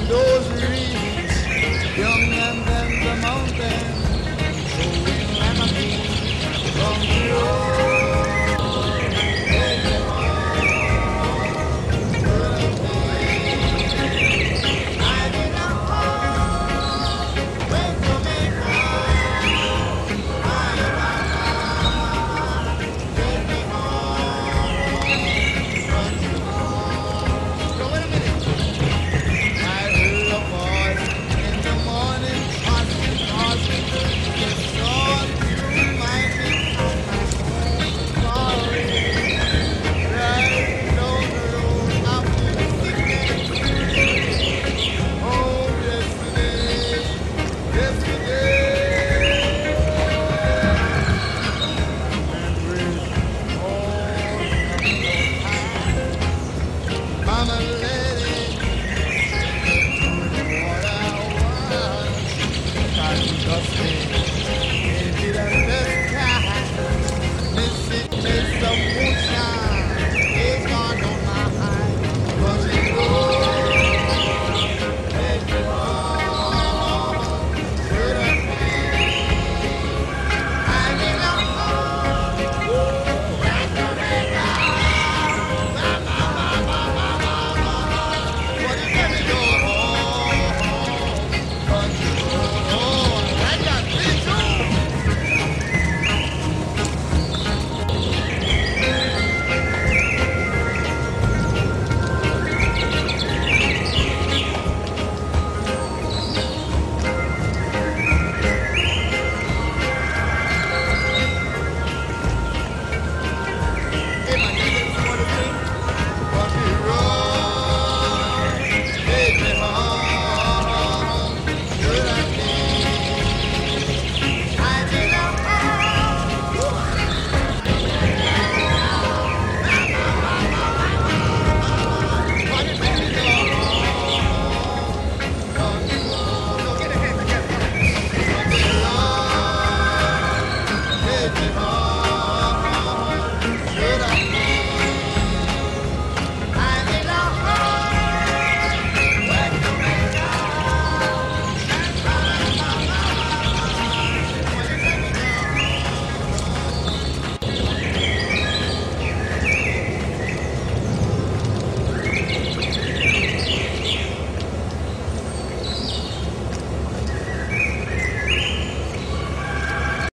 river.